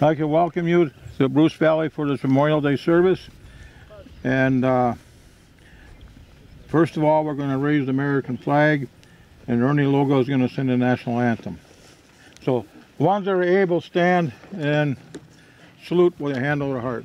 Like to welcome you to Bruce Valley for this Memorial Day service. And uh, first of all, we're going to raise the American flag, and Ernie Logo is going to sing the national anthem. So, ones that are able, stand and salute with a hand over the heart.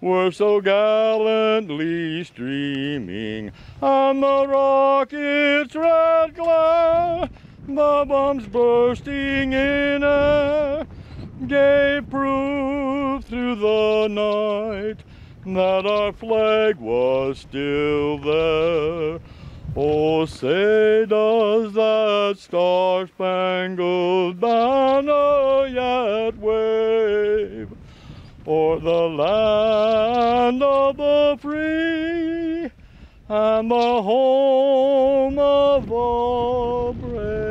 were so gallantly streaming on the rocket's red glare, the bombs bursting in air gave proof through the night that our flag was still there. Oh, say does that star-spangled banner yet wave? For the land of the free and the home of the brave.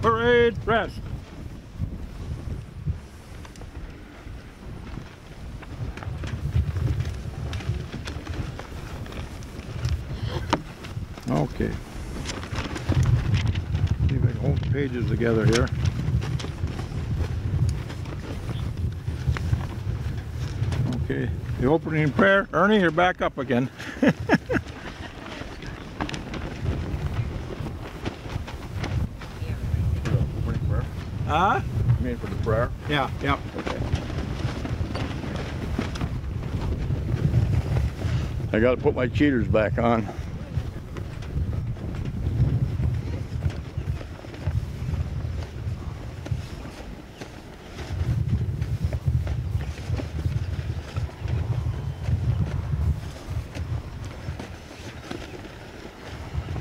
Parade, rest. Okay. See if I can hold the pages together here. Okay, the opening prayer. Ernie, you're back up again. Huh? You mean for the prayer? Yeah, yeah. I gotta put my cheaters back on.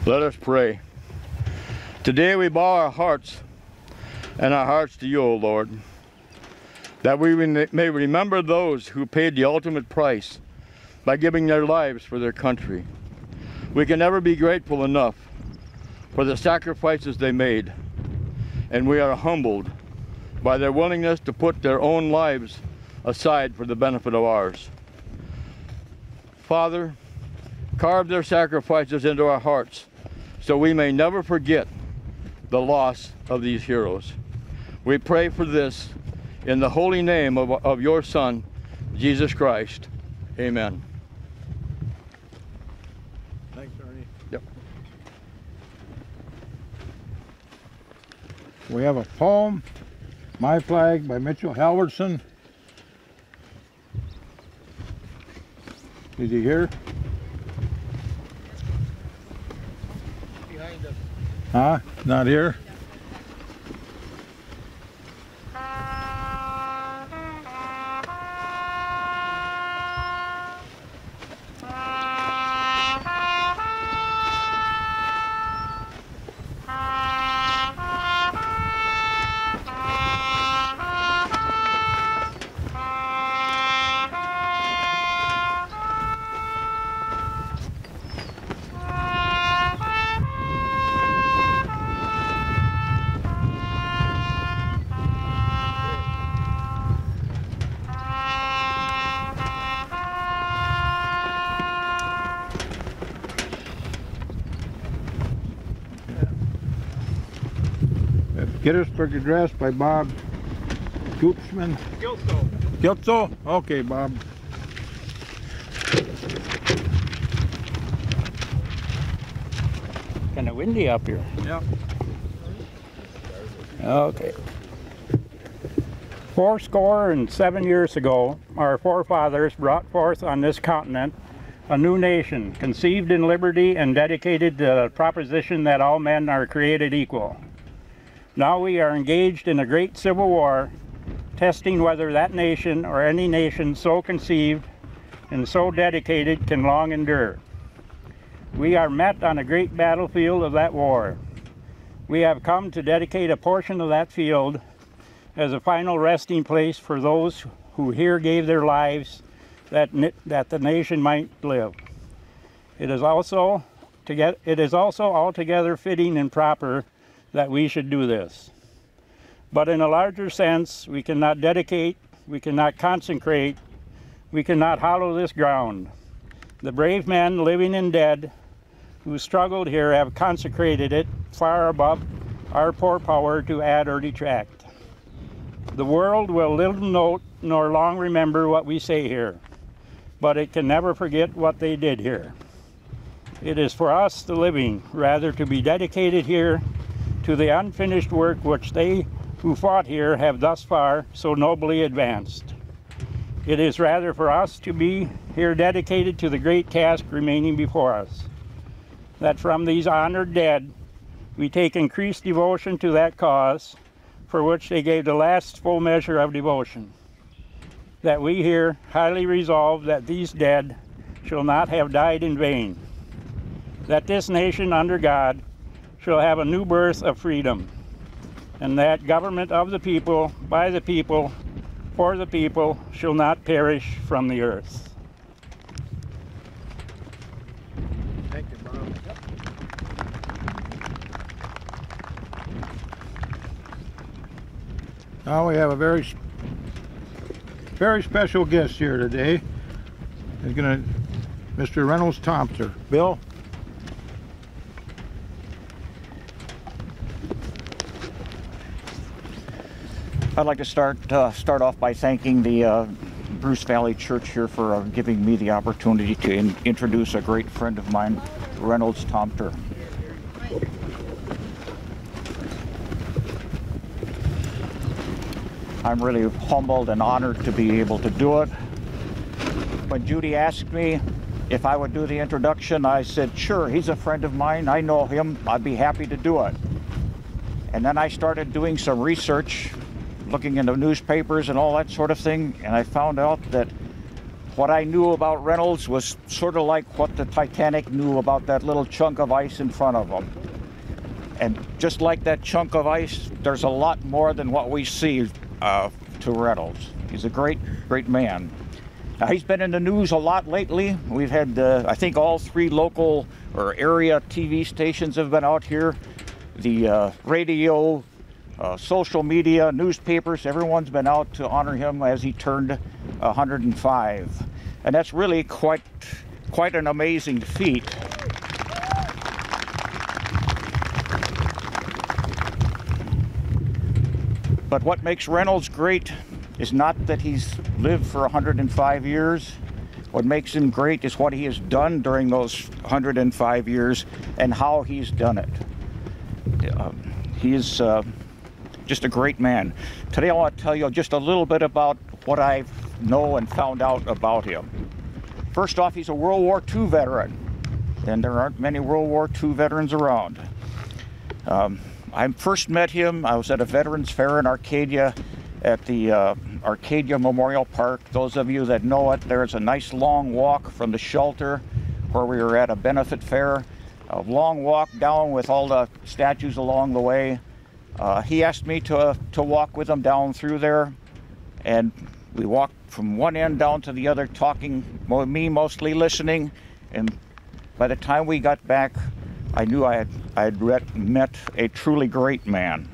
Let us pray. Today we bow our hearts and our hearts to you, O Lord, that we may remember those who paid the ultimate price by giving their lives for their country. We can never be grateful enough for the sacrifices they made, and we are humbled by their willingness to put their own lives aside for the benefit of ours. Father, carve their sacrifices into our hearts so we may never forget the loss of these heroes. We pray for this in the holy name of, of your Son, Jesus Christ. Amen. Thanks, Ernie. Yep. We have a poem, My Flag by Mitchell Halverson. Is he here? Huh? Not here? Gettysburg Address by Bob Goopsman. Gilso. Gilso? Okay, Bob. Kind of windy up here. Yeah. Okay. Four score and seven years ago, our forefathers brought forth on this continent a new nation, conceived in liberty and dedicated to the proposition that all men are created equal. Now we are engaged in a great civil war, testing whether that nation or any nation so conceived and so dedicated can long endure. We are met on a great battlefield of that war. We have come to dedicate a portion of that field as a final resting place for those who here gave their lives that, that the nation might live. It is also to get, it is also altogether fitting and proper that we should do this. But in a larger sense, we cannot dedicate, we cannot consecrate, we cannot hollow this ground. The brave men, living and dead, who struggled here have consecrated it far above our poor power to add or detract. The world will little note nor long remember what we say here, but it can never forget what they did here. It is for us, the living, rather to be dedicated here to the unfinished work which they who fought here have thus far so nobly advanced. It is rather for us to be here dedicated to the great task remaining before us that from these honored dead we take increased devotion to that cause for which they gave the last full measure of devotion. That we here highly resolve that these dead shall not have died in vain. That this nation under God shall have a new birth of freedom. And that government of the people, by the people, for the people shall not perish from the earth. Thank you, Bob. Now we have a very, very special guest here today. He's gonna, Mr. Reynolds Tomter. Bill? I'd like to start uh, start off by thanking the uh, Bruce Valley Church here for uh, giving me the opportunity to in- introduce a great friend of mine, Reynolds Tomter. I'm really humbled and honored to be able to do it. When Judy asked me if I would do the introduction, I said, sure, he's a friend of mine. I know him. I'd be happy to do it. And then I started doing some research, looking into newspapers and all that sort of thing, and I found out that what I knew about Reynolds was sort of like what the Titanic knew about that little chunk of ice in front of them. And just like that chunk of ice, there's a lot more than what we see uh, to Reynolds. He's a great, great man. Now, he's been in the news a lot lately. We've had, uh, I think, all three local or area TV stations have been out here. The uh, radio, uh, social media, newspapers, everyone's been out to honor him as he turned 105. And that's really quite, quite an amazing feat. But what makes Reynolds great is not that he's lived for 105 years. What makes him great is what he has done during those 105 years and how he's done it. Um, he is uh, just a great man. Today I want to tell you just a little bit about what I know and found out about him. First off, he's a World War II veteran, and there aren't many World War II veterans around. Um, I first met him, I was at a Veterans Fair in Arcadia at the uh, Arcadia Memorial Park. Those of you that know it, there's a nice long walk from the shelter where we were at a benefit fair. A long walk down with all the statues along the way. Uh, he asked me to, to walk with him down through there, and we walked from one end down to the other, talking, me mostly listening. And by the time we got back, I knew I had, I had met, met a truly great man.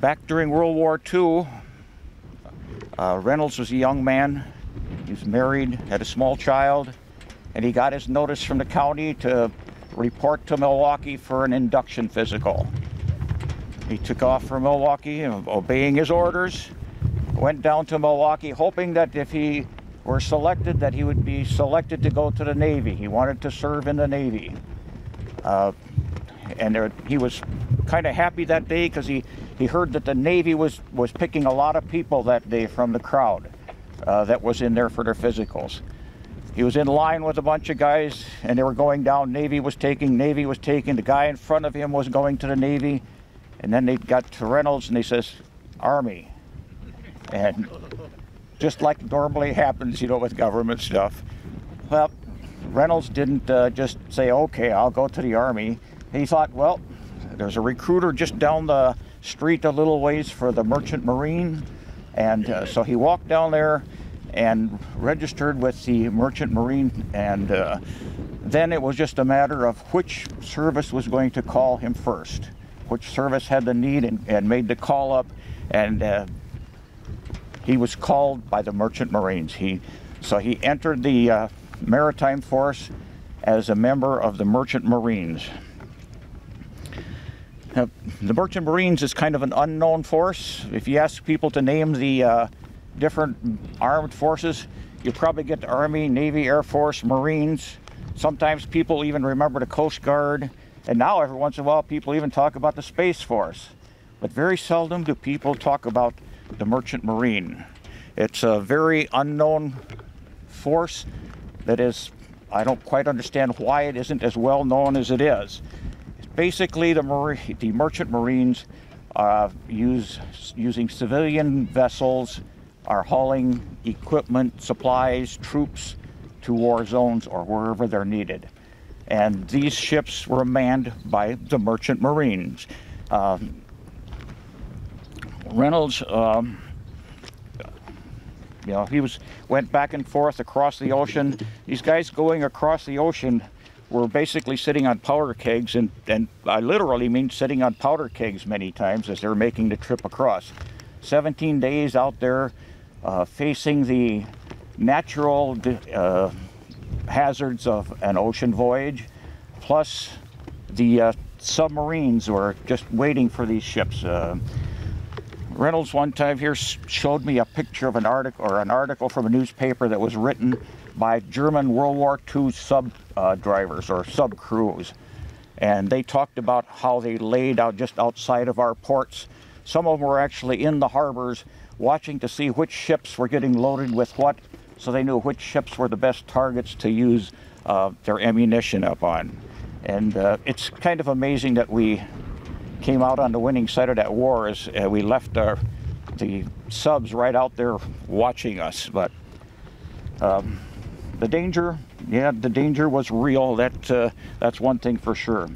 Back during World War II, uh, Reynolds was a young man. He was married, had a small child, and he got his notice from the county to report to Milwaukee for an induction physical. He took off from Milwaukee, obeying his orders, went down to Milwaukee, hoping that if he were selected, that he would be selected to go to the Navy. He wanted to serve in the Navy. Uh, and there, he was kind of happy that day because he, he heard that the Navy was, was picking a lot of people that day from the crowd uh, that was in there for their physicals. He was in line with a bunch of guys and they were going down. Navy was taking, Navy was taking. The guy in front of him was going to the Navy. And then they got to Reynolds and he says, Army. And just like normally happens, you know, with government stuff. Well, Reynolds didn't uh, just say, okay, I'll go to the Army. He thought, well, there's a recruiter just down the street a little ways for the Merchant Marine. And uh, so he walked down there and registered with the Merchant Marine. And uh, then it was just a matter of which service was going to call him first, which service had the need and, and made the call up. And uh, he was called by the Merchant Marines. He, so he entered the uh, Maritime Force as a member of the Merchant Marines. Now, the Merchant Marines is kind of an unknown force. If you ask people to name the uh, different armed forces, you probably get the Army, Navy, Air Force, Marines. Sometimes people even remember the Coast Guard. And now, every once in a while, people even talk about the Space Force. But very seldom do people talk about the Merchant Marine. It's a very unknown force that is, I don't quite understand why it isn't as well known as it is. Basically, the, Marine, the Merchant Marines uh, use using civilian vessels are hauling equipment, supplies, troops to war zones or wherever they're needed. And these ships were manned by the Merchant Marines. Um, Reynolds, um, you know, he was went back and forth across the ocean. These guys going across the ocean were basically sitting on powder kegs, and, and I literally mean sitting on powder kegs many times as they're making the trip across. 17 days out there uh, facing the natural uh, hazards of an ocean voyage, plus the uh, submarines were just waiting for these ships. Uh, Reynolds one time here showed me a picture of an article or an article from a newspaper that was written by German World War II sub uh, drivers or sub crews. And they talked about how they laid out just outside of our ports. Some of them were actually in the harbors watching to see which ships were getting loaded with what, so they knew which ships were the best targets to use uh, their ammunition up on. And uh, it's kind of amazing that we came out on the winning side of that war as uh, we left our, the subs right out there watching us. But um, the danger, yeah, the danger was real. That uh, that's one thing for sure.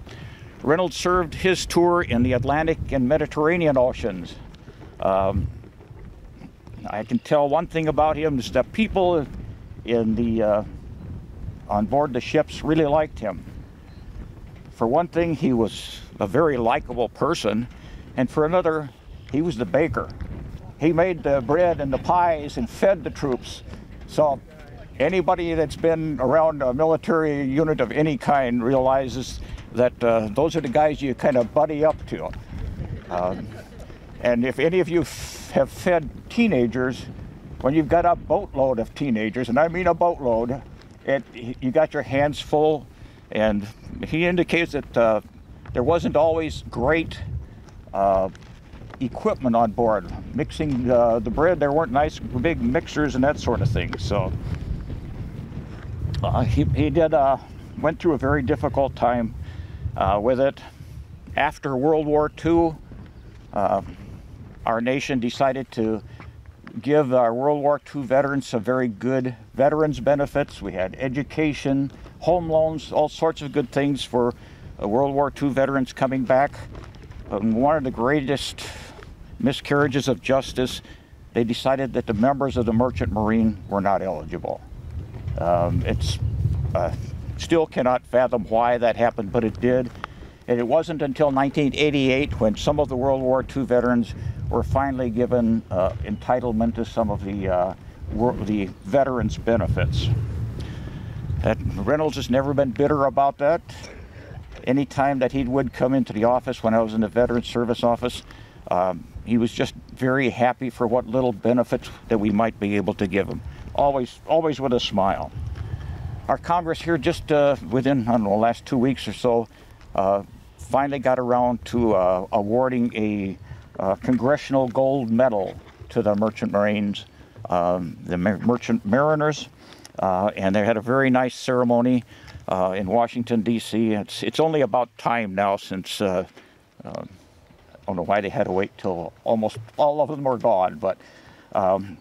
Reynolds served his tour in the Atlantic and Mediterranean oceans. Um, I can tell one thing about him is that people in the uh, on board the ships really liked him. For one thing, he was a very likable person, and for another, he was the baker. He made the bread and the pies and fed the troops. So anybody that's been around a military unit of any kind realizes that uh, those are the guys you kind of buddy up to. Um, and if any of you have fed teenagers, when you've got a boatload of teenagers, and I mean a boatload, it, you got your hands full and he indicates that uh, there wasn't always great uh, equipment on board. Mixing uh, the bread, there weren't nice big mixers and that sort of thing. So uh, he, he did uh, went through a very difficult time uh, with it. After World War II, our nation decided to give our World War II veterans some very good veterans benefits. We had education, home loans, all sorts of good things for uh, World War II veterans coming back. Um, one of the greatest miscarriages of justice, they decided that the members of the Merchant Marine were not eligible. Um, it's uh, still cannot fathom why that happened, but it did. And it wasn't until 1988 when some of the World War II veterans were finally given uh, entitlement to some of the, uh, the veterans' benefits. Reynolds has never been bitter about that. anytime that he would come into the office when I was in the Veteran Service office, um, he was just very happy for what little benefits that we might be able to give him. Always, always with a smile. Our Congress here, just uh, within I don't know, the last two weeks or so, uh, finally got around to uh, awarding a uh, Congressional Gold Medal to the Merchant Marines, um, the Mer- Merchant Mariners, uh, and they had a very nice ceremony uh, in Washington D.C. It's it's only about time now since uh, uh, I don't know why they had to wait till almost all of them are gone, but. Um,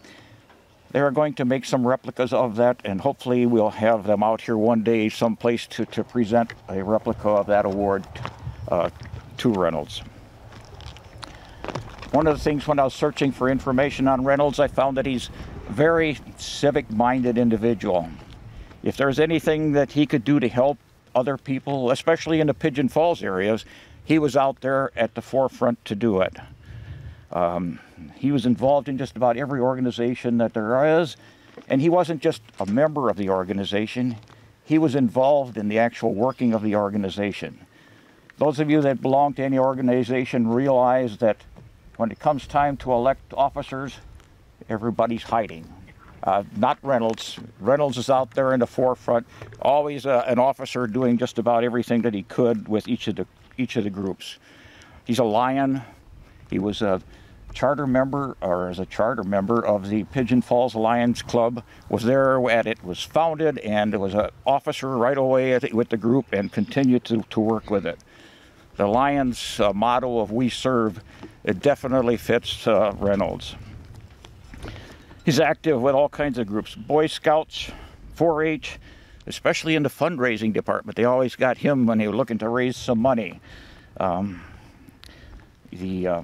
they are going to make some replicas of that, and hopefully we'll have them out here one day, someplace to, to present a replica of that award uh, to Reynolds. One of the things when I was searching for information on Reynolds, I found that he's a very civic-minded individual. If there's anything that he could do to help other people, especially in the Pigeon Falls areas, he was out there at the forefront to do it. Um, he was involved in just about every organization that there is, and he wasn't just a member of the organization, he was involved in the actual working of the organization. Those of you that belong to any organization realize that when it comes time to elect officers, everybody's hiding. Uh, not Reynolds. Reynolds is out there in the forefront, always uh, an officer doing just about everything that he could with each of the each of the groups. He's a lion. He was a charter member, or as a charter member of the Pigeon Falls Lions Club. Was there at it was founded, and was an officer right away with the group, and continued to, to work with it. The Lions uh, motto of "We Serve" it definitely fits uh, Reynolds. He's active with all kinds of groups Boy Scouts, 4 H, especially in the fundraising department. They always got him when they were looking to raise some money. Um, the uh,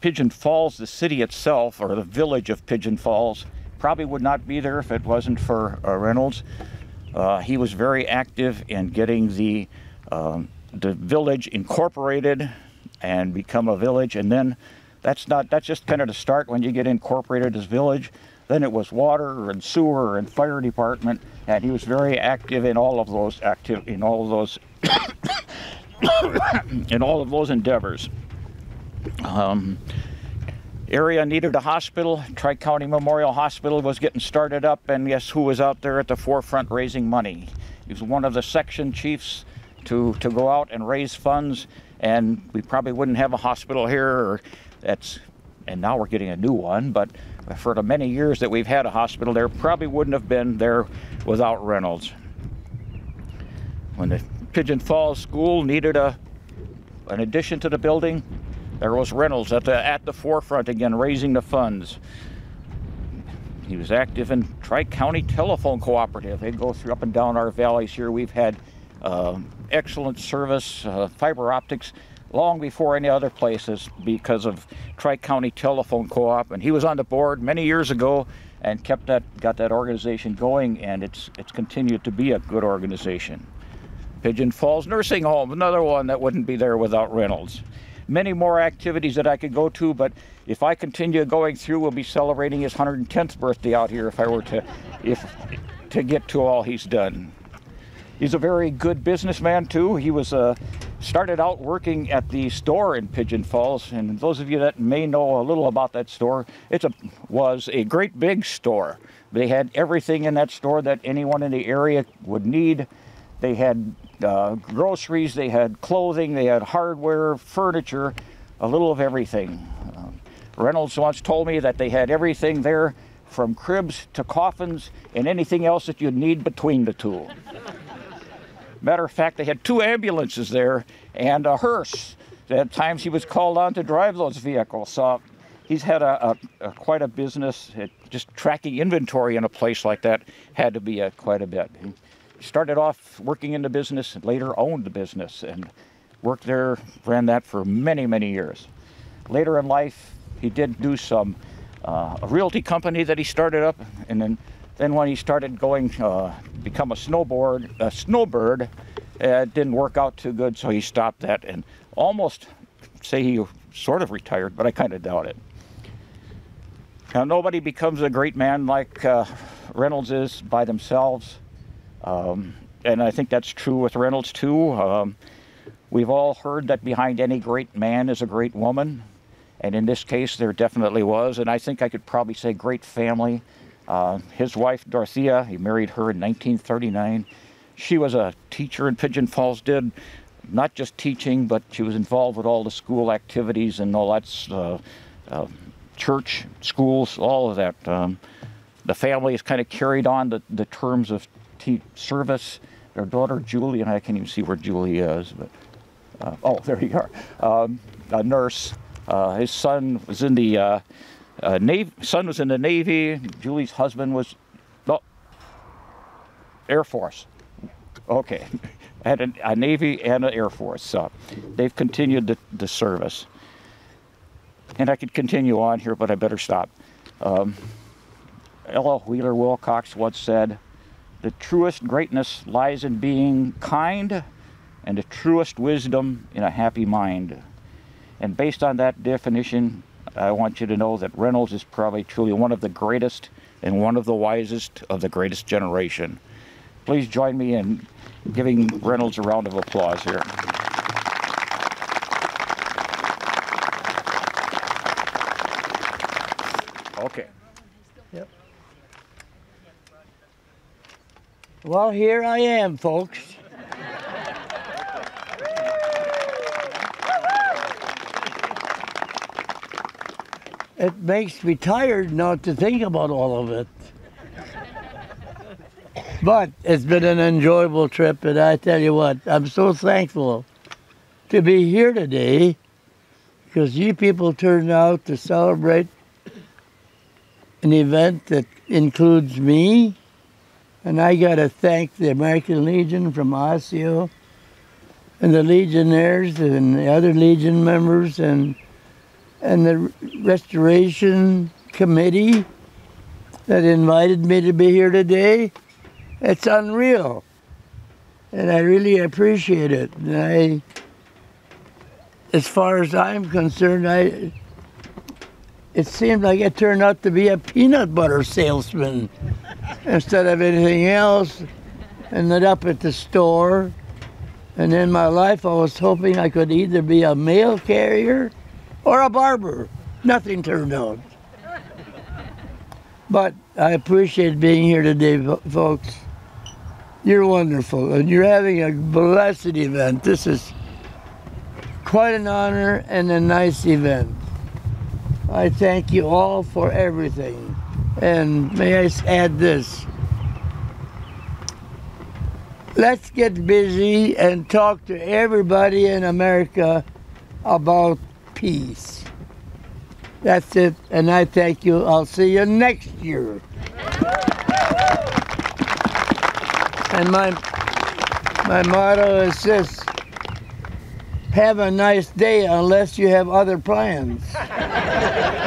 Pigeon Falls, the city itself, or the village of Pigeon Falls, probably would not be there if it wasn't for uh, Reynolds. Uh, he was very active in getting the um, the village incorporated and become a village, and then that's not that's just kind of the start when you get incorporated as village. Then it was water and sewer and fire department, and he was very active in all of those active in all of those in all of those endeavors. Um, area needed a hospital. Tri County Memorial Hospital was getting started up, and guess who was out there at the forefront raising money? He was one of the section chiefs to, to go out and raise funds, and we probably wouldn't have a hospital here. Or that's, and now we're getting a new one, but for the many years that we've had a hospital there, probably wouldn't have been there without Reynolds. When the Pigeon Falls School needed a an addition to the building, there was Reynolds at the at the forefront again, raising the funds. He was active in Tri-County Telephone Cooperative. They go through up and down our valleys here. We've had uh, excellent service, uh, fiber optics, long before any other places because of Tri-County Telephone Co-op. And he was on the board many years ago and kept that, got that organization going, and it's it's continued to be a good organization. Pigeon Falls Nursing Home, another one that wouldn't be there without Reynolds many more activities that I could go to, but if I continue going through, we'll be celebrating his 110th birthday out here if I were to, if, to get to all he's done. He's a very good businessman too. He was uh, started out working at the store in Pigeon Falls, and those of you that may know a little about that store, it was a great big store. They had everything in that store that anyone in the area would need. They had uh, groceries, they had clothing, they had hardware, furniture, a little of everything. Uh, Reynolds once told me that they had everything there from cribs to coffins and anything else that you'd need between the two. Matter of fact, they had two ambulances there and a hearse. At times he was called on to drive those vehicles. So he's had a, a, a quite a business. It, just tracking inventory in a place like that had to be a, quite a bit. He, started off working in the business and later owned the business and worked there, ran that for many, many years. Later in life, he did do some, uh, a realty company that he started up, and then, then when he started going, uh, become a snowboard, a snowbird, uh, it didn't work out too good, so he stopped that and almost say he sort of retired, but I kind of doubt it. Now, nobody becomes a great man like uh, Reynolds is by themselves. Um, and I think that's true with Reynolds too. Um, we've all heard that behind any great man is a great woman, and in this case, there definitely was. And I think I could probably say great family. Uh, his wife Dorothea, he married her in 1939. She was a teacher in Pigeon Falls. Did not just teaching, but she was involved with all the school activities and all that, uh, uh, church, schools, all of that. Um, the family has kind of carried on the, the terms of service. Their daughter Julie, and I can't even see where Julie is, but uh, oh, there you are, um, a nurse. Uh, his son was in the uh, Navy. Son was in the Navy. Julie's husband was, no, Air Force. Okay, had a, a Navy and an Air Force. So they've continued the, the service. And I could continue on here, but I better stop. Um, Ella Wheeler Wilcox once said, The truest greatness lies in being kind, and the truest wisdom in a happy mind. And based on that definition, I want you to know that Reynolds is probably truly one of the greatest and one of the wisest of the greatest generation. Please join me in giving Reynolds a round of applause here. Okay. Yep. Well, here I am, folks. It makes me tired not to think about all of it. But it's been an enjoyable trip, and I tell you what, I'm so thankful to be here today because you people turned out to celebrate an event that includes me and I got to thank the American Legion from Osseo and the Legionnaires and the other Legion members and and the Restoration Committee that invited me to be here today. It's unreal. And I really appreciate it. And I as far as I'm concerned, I it seemed like it turned out to be a peanut butter salesman instead of anything else. Ended up at the store. And in my life, I was hoping I could either be a mail carrier or a barber. Nothing turned out. But I appreciate being here today, folks. You're wonderful, and you're having a blessed event. This is quite an honor and a nice event. I thank you all for everything. And may I add this? Let's get busy and talk to everybody in America about peace. That's it, and I thank you. I'll see you next year. And my my motto is this have a nice day unless you have other plans.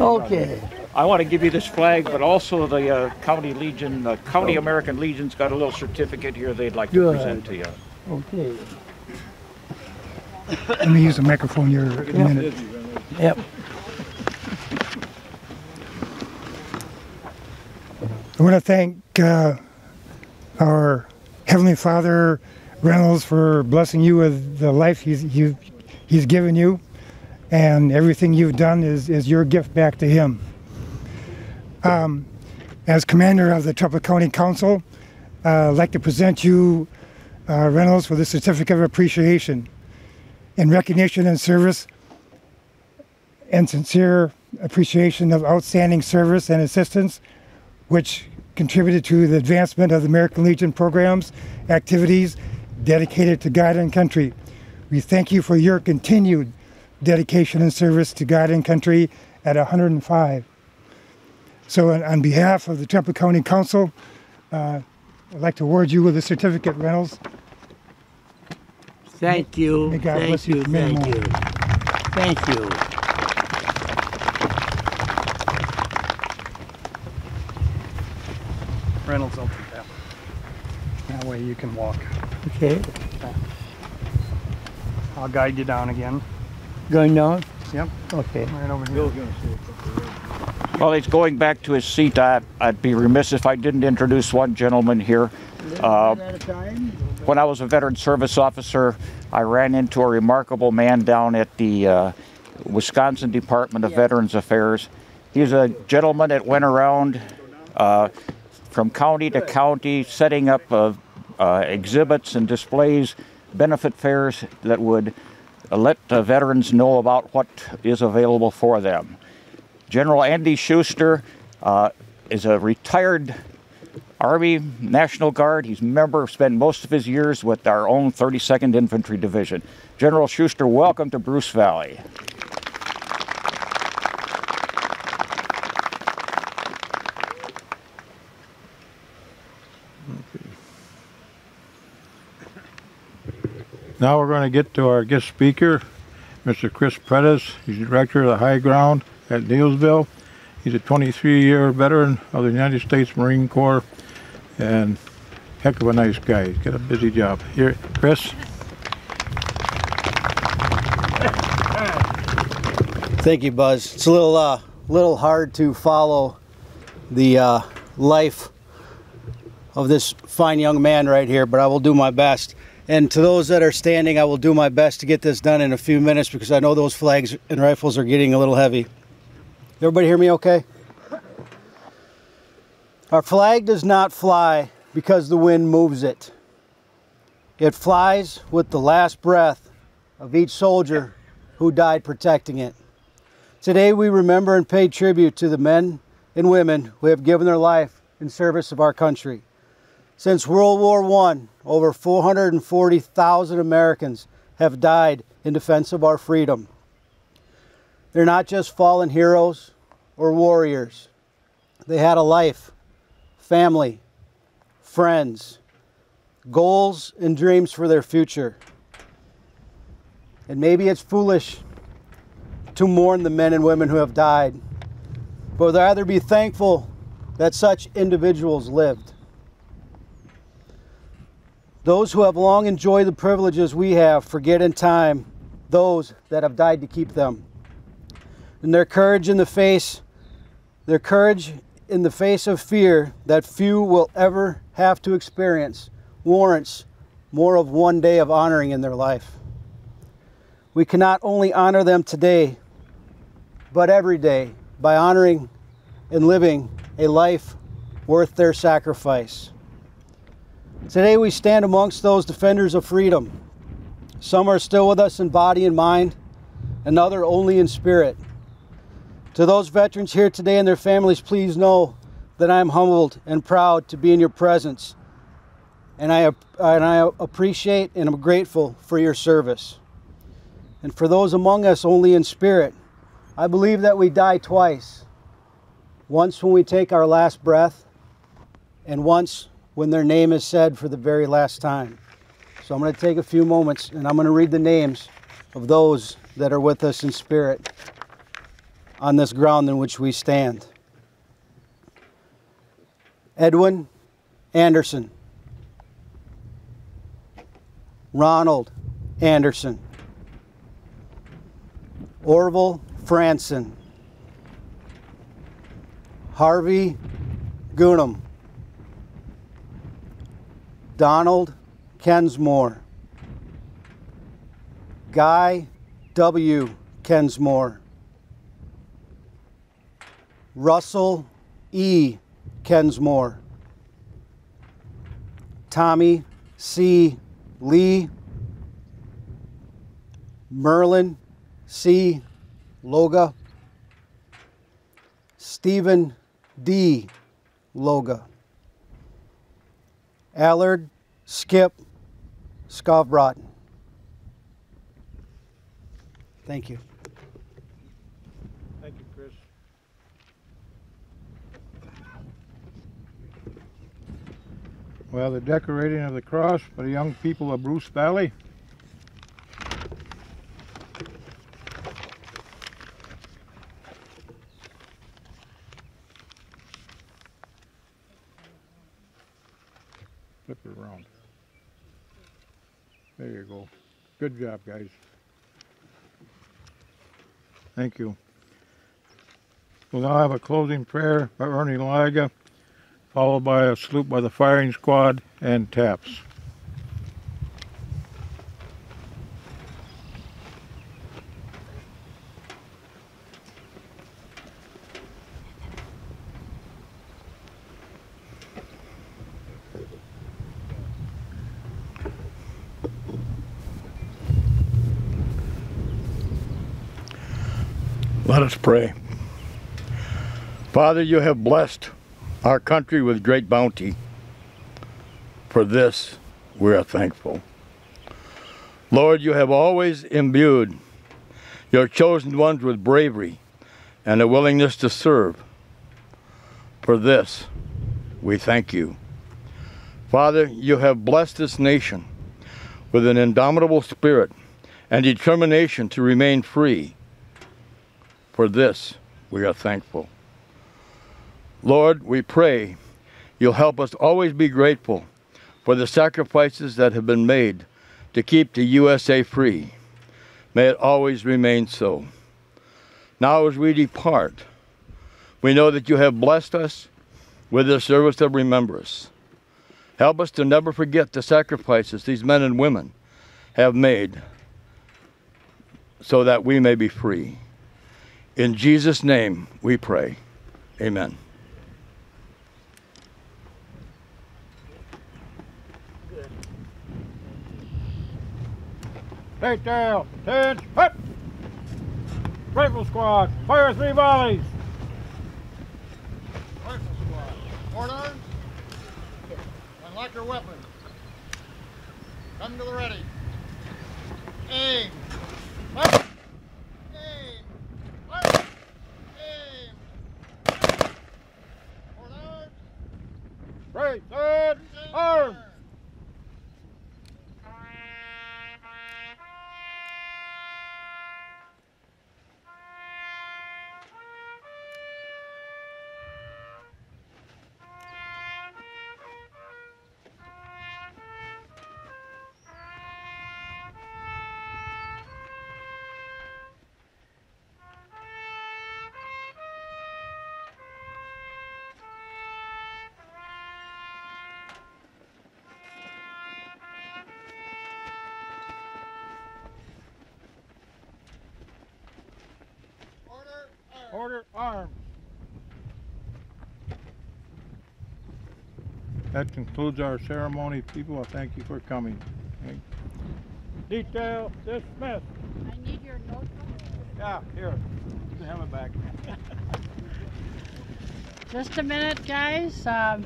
Okay. I want to give you this flag, but also the uh, County Legion, the County American Legion's got a little certificate here they'd like to Good. present to you. Okay. Let me use the microphone here in a minute. Yep. I want to thank uh, our Heavenly Father Reynolds for blessing you with the life he's, you, he's given you. And everything you've done is, is your gift back to him. Um, as commander of the Trempealeau County Council, uh, I'd like to present you, uh, Reynolds, with a certificate of appreciation in recognition and service and sincere appreciation of outstanding service and assistance, which contributed to the advancement of the American Legion programs, activities dedicated to God and country. We thank you for your continued dedication and service to God and country at 105. So, on, behalf of the Trempealeau County Council, uh, I'd like to award you with a certificate, Reynolds. Thank you. May God Thank bless you you. Thank more. you. Thank you. Reynolds open that. That way you can walk. Okay. I'll guide you down again. Going down? Yep, Okay. right over here. Well, he's going back to his seat. I, I'd be remiss if I didn't introduce one gentleman here. Uh, when I was a veteran service officer, I ran into a remarkable man down at the uh, Wisconsin Department of Veterans Affairs. He's a gentleman that went around uh, from county to county setting up uh, uh, exhibits and displays, benefit fairs that would let veterans know about what is available for them. General Andy Schuster uh, is a retired Army National Guard. He's a member, of spent most of his years with our own 32nd Infantry Division. General Schuster, welcome to Bruce Valley. Now we're going to get to our guest speaker, Mr. Chris Pettis. He's director of the High Ground at Neillsville. He's a 23-year veteran of the United States Marine Corps and heck of a nice guy. He's got a busy job. Here, Chris. Thank you, Buzz. It's a little, uh, little hard to follow the uh, life of this fine young man right here, but I will do my best. And to those that are standing, I will do my best to get this done in a few minutes because I know those flags and rifles are getting a little heavy. Everybody hear me okay? Our flag does not fly because the wind moves it. It flies with the last breath of each soldier who died protecting it. Today we remember and pay tribute to the men and women who have given their life in service of our country. Since World War I, over 440,000 Americans have died in defense of our freedom. They're not just fallen heroes or warriors. They had a life, family, friends, goals, and dreams for their future. And maybe it's foolish to mourn the men and women who have died, but rather be thankful that such individuals lived. Those who have long enjoyed the privileges we have forget in time those that have died to keep them. And their courage in the face, their courage in the face of fear that few will ever have to experience warrants more of one day of honoring in their life. We cannot only honor them today, but every day by honoring and living a life worth their sacrifice. Today we stand amongst those defenders of freedom. Some are still with us in body and mind, another only in spirit. To those veterans here today and their families, please know that I am humbled and proud to be in your presence. And I, and I appreciate and I'm grateful for your service. And for those among us only in spirit, I believe that we die twice. Once when we take our last breath, and once when their name is said for the very last time. So I'm going to take a few moments and I'm going to read the names of those that are with us in spirit on this ground in which we stand. Edwin Anderson. Ronald Anderson. Orville Franson. Harvey Gunham. Donald Kensmore, Guy W. Kensmore, Russell E. Kensmore, Tommy C. Lee, Merlin C. Loga, Stephen D. Loga. Allard Skip Skovbrot. Thank you, Well, the decorating of the cross for the young people of Bruce Valley. Flip it around. There you go. Good job, guys. Thank you. We'll now have a closing prayer by Ernie Loga, followed by a salute by the firing squad and taps. Let us pray. Father, you have blessed our country with great bounty. For this, we are thankful. Lord, you have always imbued your chosen ones with bravery and a willingness to serve. For this, we thank you. Father, you have blessed this nation with an indomitable spirit and determination to remain free. For this, we are thankful. Lord, we pray you'll help us always be grateful for the sacrifices that have been made to keep the USA free. May it always remain so. Now, as we depart, we know that you have blessed us with the service of remembrance. Help us to never forget the sacrifices these men and women have made so that we may be free. In Jesus' name we pray. Amen. Take down, ten, hut! Rifle squad, fire three volleys! Rifle squad. Arms. Unlock your weapons. Come to the ready. Aim. Fire. Order. Arms. That concludes our ceremony. People, I thank you for coming. Okay. Detail dismissed. I need your notebook. Yeah, here. You can have it back. Just a minute, guys. Um,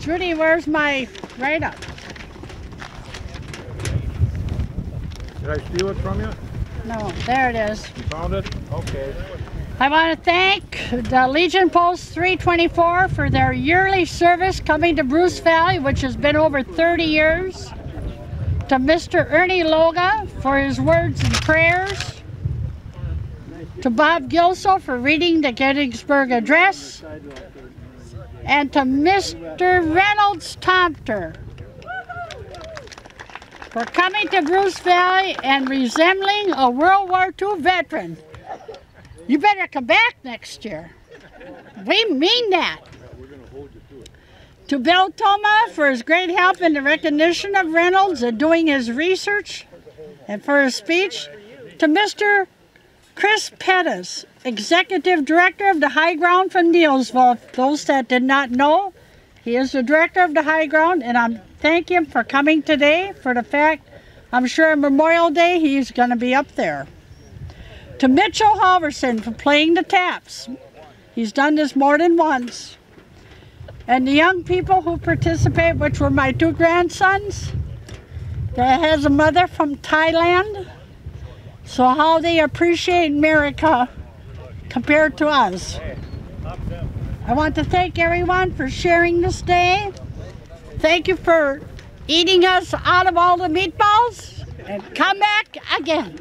Judy, where's my write-up? Did I steal it from you? No, there it is. You found it? Okay. I want to thank the Legion Post 324 for their yearly service coming to Bruce Valley, which has been over 30 years. To Mr. Ernie Loga for his words and prayers. To Bob Gilso for reading the Gettysburg Address. And to Mr. Reynolds Tomter for coming to Bruce Valley and resembling a World War II veteran. You better come back next year. We mean that. To Bill Toma for his great help in the recognition of Reynolds and doing his research and for his speech. To Mr. Chris Pettis, Executive Director of the High Ground from Neillsville. Those that did not know, he is the Director of the High Ground, and I thank him for coming today for the fact I'm sure on Memorial Day he's going to be up there to Mitchell Halverson for playing the taps. He's done this more than once. And the young people who participate, which were my two grandsons, that has a mother from Thailand. So how they appreciate America compared to us. I want to thank everyone for sharing this day. Thank you for eating us out of all the meatballs and come back again.